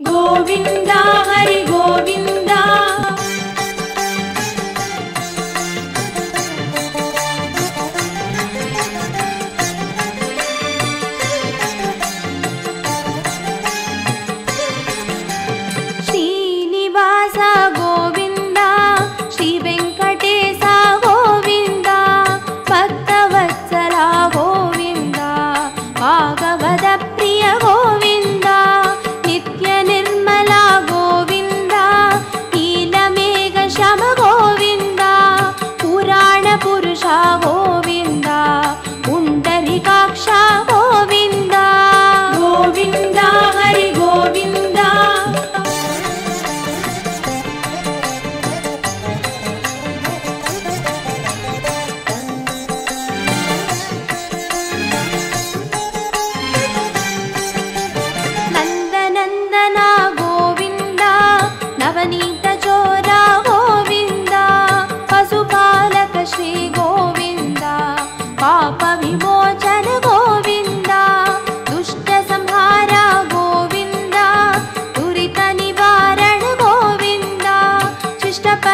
கோவிந்தா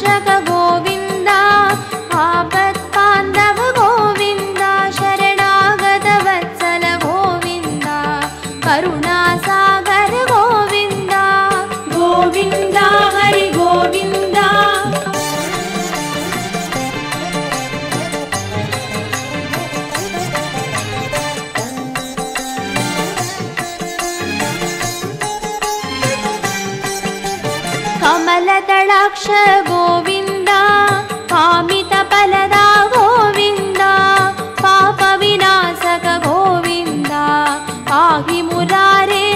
这个。कमल तडाक्ष गोविन्द कामि तलदा गोविन्द पाहि मुरारे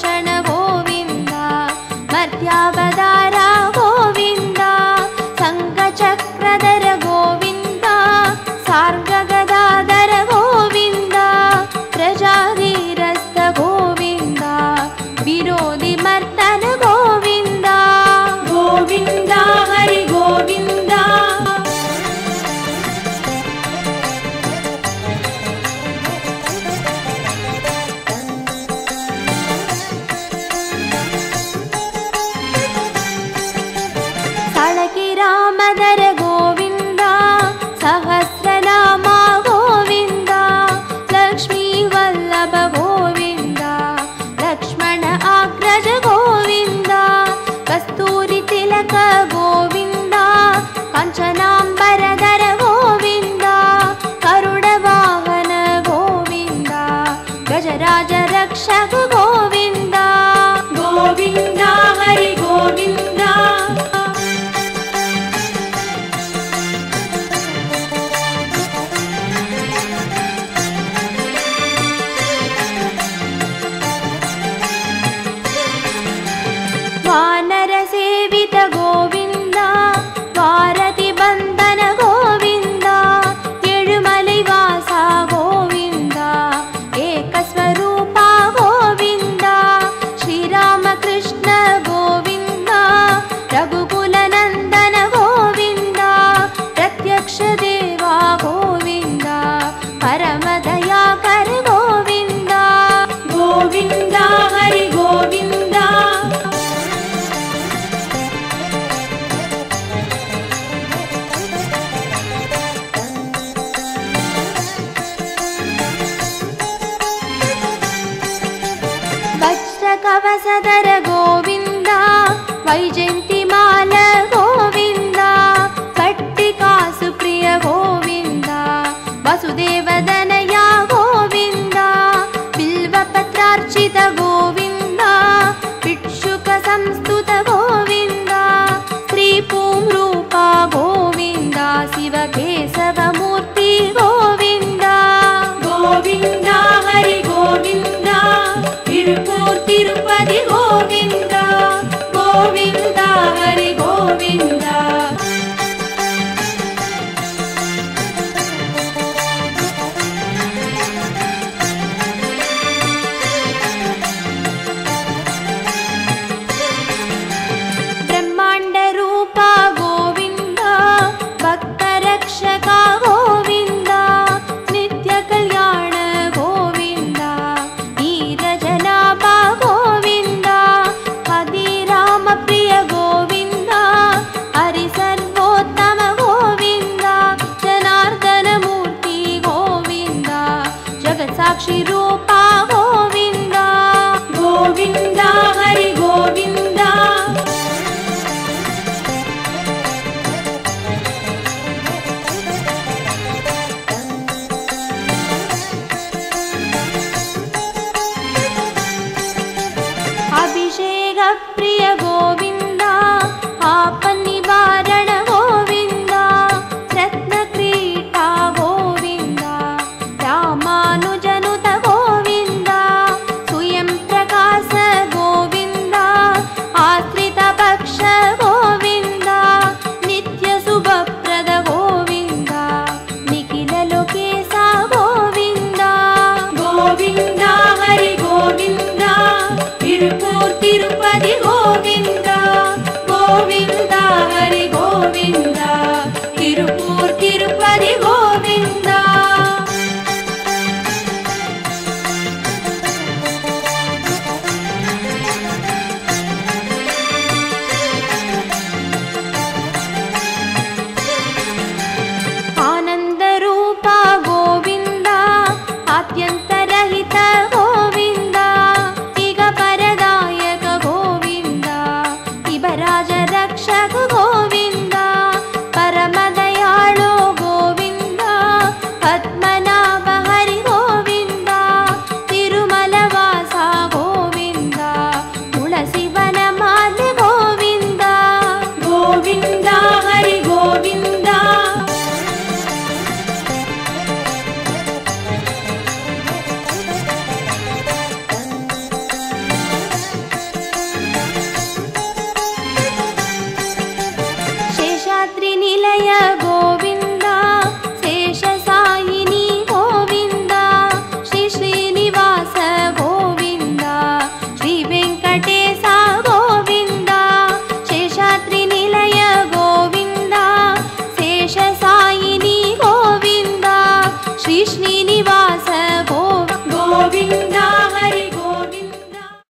शरण रामा गोविन्द लक्ष्मी वल्लभ गोविन्द लक्ष्मण आग्रज गोविन्द कस्तूरि तिलक गोविन्द पञ्चनाम्बरधर गोविन्द करुडावन गोविन्द गजराज रक्षक गोविन्द। जीवित गोविन्द वसदर गोविन्दा वैजयन्ति इबराजरक्षक गोविन्द